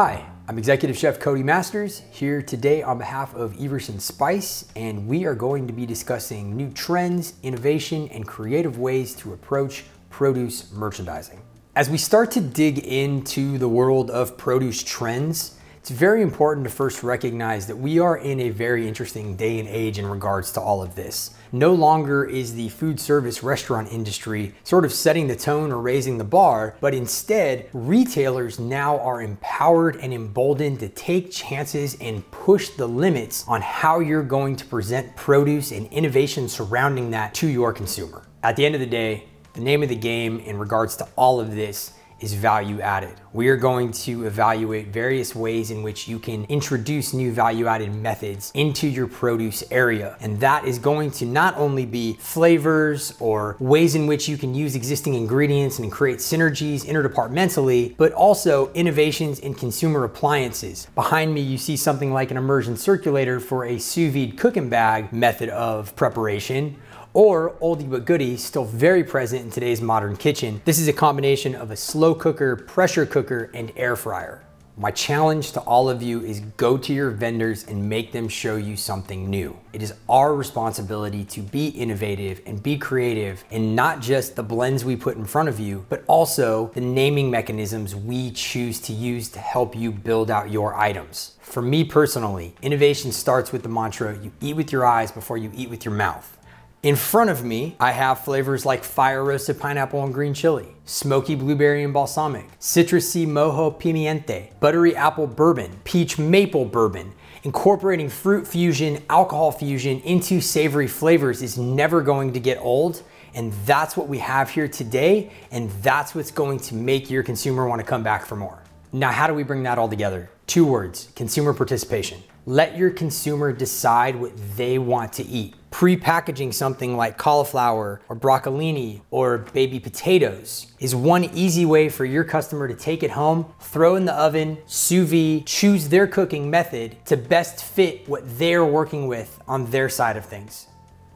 Hi, I'm Executive Chef Cody Masters here today on behalf of Everson Spice, and we are going to be discussing new trends, innovation, and creative ways to approach produce merchandising. As we start to dig into the world of produce trends, it's very important to first recognize that we are in a very interesting day and age in regards to all of this. No longer is the food service restaurant industry sort of setting the tone or raising the bar, but instead, retailers now are empowered and emboldened to take chances and push the limits on how you're going to present produce and innovation surrounding that to your consumer. At the end of the day, the name of the game in regards to all of this is value added. We are going to evaluate various ways in which you can introduce new value added methods into your produce area. And that is going to not only be flavors or ways in which you can use existing ingredients and create synergies interdepartmentally, but also innovations in consumer appliances. Behind me, you see something like an immersion circulator for a sous vide cooking bag method of preparation or oldie but goodie, still very present in today's modern kitchen. This is a combination of a slow cooker, pressure cooker, and air fryer. My challenge to all of you is go to your vendors and make them show you something new. It is our responsibility to be innovative and be creative and not just the blends we put in front of you, but also the naming mechanisms we choose to use to help you build out your items. For me personally, innovation starts with the mantra, you eat with your eyes before you eat with your mouth. In front of me, I have flavors like fire roasted pineapple and green chili, smoky blueberry and balsamic, citrusy mojo pimiente, buttery apple bourbon, peach maple bourbon. Incorporating fruit fusion, alcohol fusion into savory flavors is never going to get old. And that's what we have here today. And that's what's going to make your consumer want to come back for more. Now, how do we bring that all together? Two words, consumer participation. Let your consumer decide what they want to eat. Pre-packaging something like cauliflower or broccolini or baby potatoes is one easy way for your customer to take it home, throw in the oven, sous vide, choose their cooking method to best fit what they're working with on their side of things.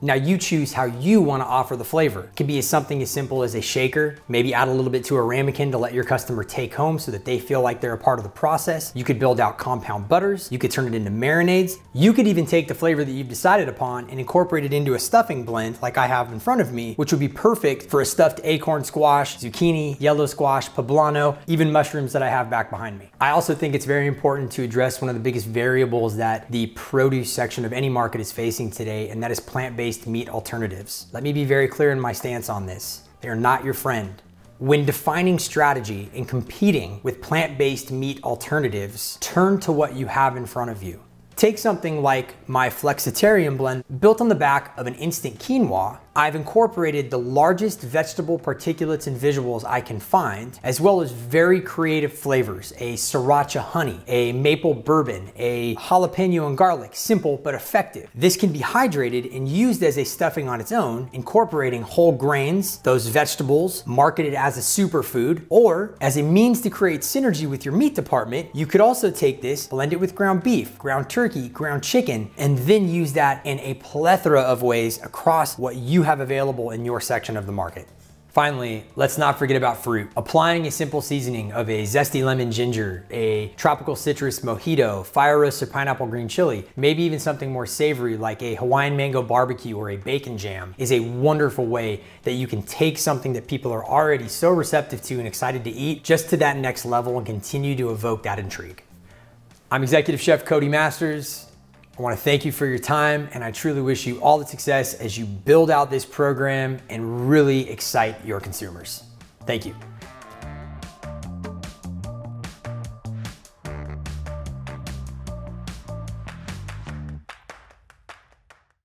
Now you choose how you wanna offer the flavor. It can be something as simple as a shaker, maybe add a little bit to a ramekin to let your customer take home so that they feel like they're a part of the process. You could build out compound butters. You could turn it into marinades. You could even take the flavor that you've decided upon and incorporate it into a stuffing blend like I have in front of me, which would be perfect for a stuffed acorn squash, zucchini, yellow squash, poblano, even mushrooms that I have back behind me. I also think it's very important to address one of the biggest variables that the produce section of any market is facing today, and that is plant-based plant-based meat alternatives. Let me be very clear in my stance on this. They are not your friend. When defining strategy and competing with plant-based meat alternatives, turn to what you have in front of you. Take something like my Flexitarian blend built on the back of an instant quinoa I've incorporated the largest vegetable particulates and visuals I can find, as well as very creative flavors, a sriracha honey, a maple bourbon, a jalapeno and garlic, simple but effective. This can be hydrated and used as a stuffing on its own, incorporating whole grains, those vegetables, marketed as a superfood, or as a means to create synergy with your meat department, you could also take this, blend it with ground beef, ground turkey, ground chicken, and then use that in a plethora of ways across what you have available in your section of the market. Finally, let's not forget about fruit. Applying a simple seasoning of a zesty lemon ginger, a tropical citrus mojito, fire roasted pineapple green chili, maybe even something more savory like a Hawaiian mango barbecue or a bacon jam is a wonderful way that you can take something that people are already so receptive to and excited to eat just to that next level and continue to evoke that intrigue. I'm Executive Chef Cody Masters. I want to thank you for your time and I truly wish you all the success as you build out this program and really excite your consumers. Thank you.